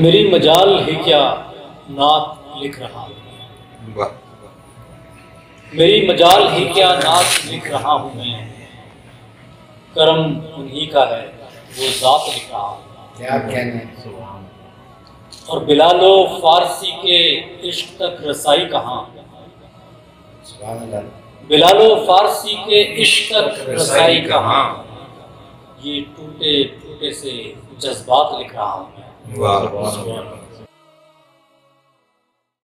मेरी मजाल ही क्या? नात लिख रहा हूँ। मेरी मजाल ही क्या? नात लिख रहा हूँ मैं। करम उन्हीं का है वो जात लिख रहा हूँ। क्या कहने और बिलालो फारसी के इश्क तक रसाई कहाँ? सुभान अल्लाह। बिलालो फारसी के इश्क तक रसाई कहाँ? ये टूटे टूटे से जज्बात लिख रहा हूँ मैं। 哇。